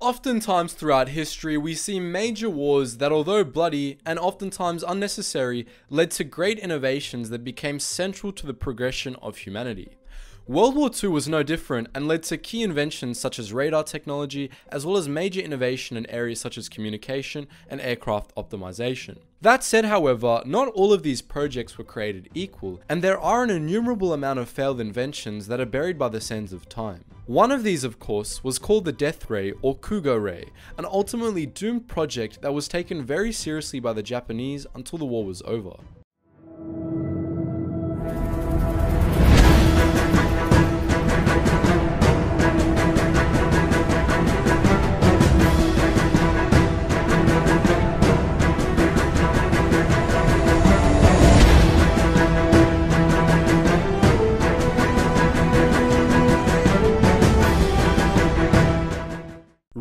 Oftentimes throughout history, we see major wars that, although bloody and oftentimes unnecessary, led to great innovations that became central to the progression of humanity. World War II was no different and led to key inventions such as radar technology, as well as major innovation in areas such as communication and aircraft optimization. That said, however, not all of these projects were created equal, and there are an innumerable amount of failed inventions that are buried by the sands of time. One of these, of course, was called the Death Ray or Kugo Ray, an ultimately doomed project that was taken very seriously by the Japanese until the war was over.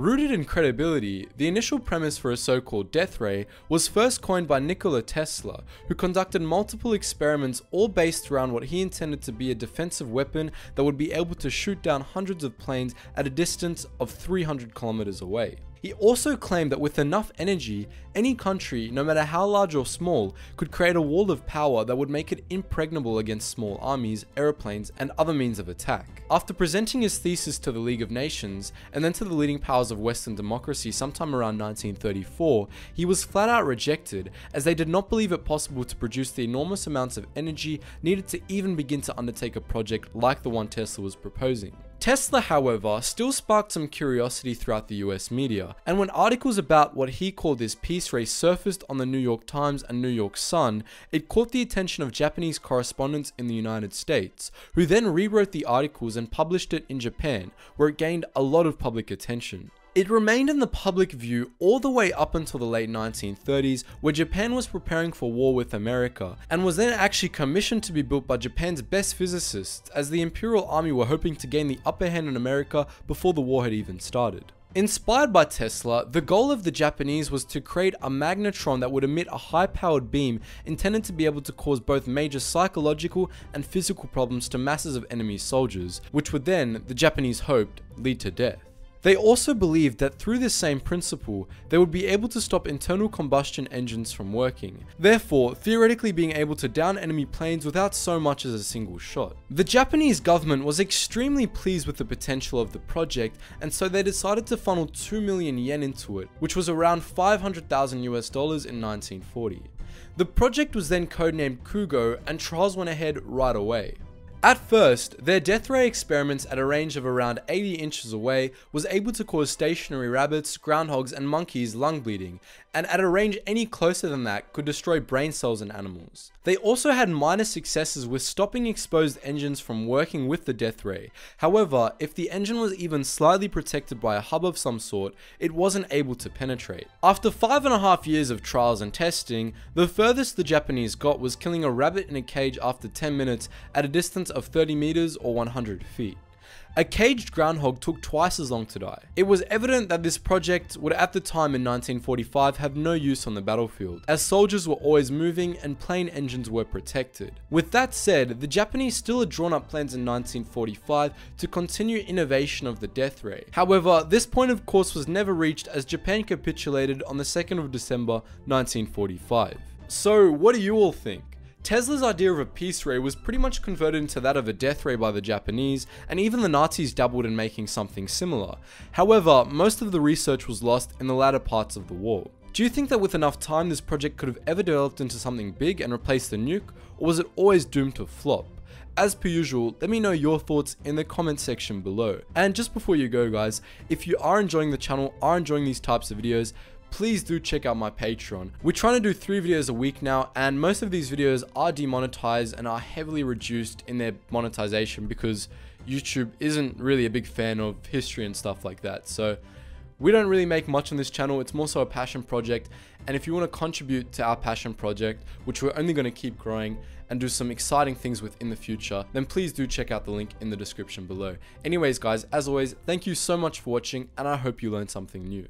Rooted in credibility, the initial premise for a so-called death ray was first coined by Nikola Tesla, who conducted multiple experiments all based around what he intended to be a defensive weapon that would be able to shoot down hundreds of planes at a distance of 300 kilometers away. He also claimed that with enough energy, any country, no matter how large or small, could create a wall of power that would make it impregnable against small armies, aeroplanes, and other means of attack. After presenting his thesis to the League of Nations, and then to the leading powers of Western democracy sometime around 1934, he was flat out rejected, as they did not believe it possible to produce the enormous amounts of energy needed to even begin to undertake a project like the one Tesla was proposing. Tesla, however, still sparked some curiosity throughout the US media, and when articles about what he called this peace ray surfaced on the New York Times and New York Sun, it caught the attention of Japanese correspondents in the United States, who then rewrote the articles and published it in Japan, where it gained a lot of public attention. It remained in the public view all the way up until the late 1930s, where Japan was preparing for war with America, and was then actually commissioned to be built by Japan's best physicists, as the Imperial Army were hoping to gain the upper hand in America before the war had even started. Inspired by Tesla, the goal of the Japanese was to create a magnetron that would emit a high-powered beam intended to be able to cause both major psychological and physical problems to masses of enemy soldiers, which would then, the Japanese hoped, lead to death. They also believed that through this same principle, they would be able to stop internal combustion engines from working, therefore theoretically being able to down enemy planes without so much as a single shot. The Japanese government was extremely pleased with the potential of the project and so they decided to funnel 2 million yen into it, which was around 500,000 US dollars in 1940. The project was then codenamed Kugo and trials went ahead right away. At first, their death ray experiments at a range of around 80 inches away was able to cause stationary rabbits, groundhogs and monkeys lung bleeding, and at a range any closer than that could destroy brain cells in animals. They also had minor successes with stopping exposed engines from working with the death ray. However, if the engine was even slightly protected by a hub of some sort, it wasn't able to penetrate. After five and a half years of trials and testing, the furthest the Japanese got was killing a rabbit in a cage after 10 minutes at a distance distance of 30 meters or 100 feet. A caged groundhog took twice as long to die. It was evident that this project would at the time in 1945 have no use on the battlefield, as soldiers were always moving and plane engines were protected. With that said, the Japanese still had drawn up plans in 1945 to continue innovation of the death ray. However, this point of course was never reached as Japan capitulated on the 2nd of December 1945. So what do you all think? Tesla's idea of a peace ray was pretty much converted into that of a death ray by the Japanese, and even the Nazis dabbled in making something similar. However, most of the research was lost in the latter parts of the war. Do you think that with enough time this project could have ever developed into something big and replaced the nuke, or was it always doomed to flop? As per usual, let me know your thoughts in the comment section below. And just before you go guys, if you are enjoying the channel, are enjoying these types of videos, please do check out my Patreon. We're trying to do three videos a week now, and most of these videos are demonetized and are heavily reduced in their monetization because YouTube isn't really a big fan of history and stuff like that. So we don't really make much on this channel. It's more so a passion project. And if you want to contribute to our passion project, which we're only going to keep growing and do some exciting things with in the future, then please do check out the link in the description below. Anyways, guys, as always, thank you so much for watching and I hope you learned something new.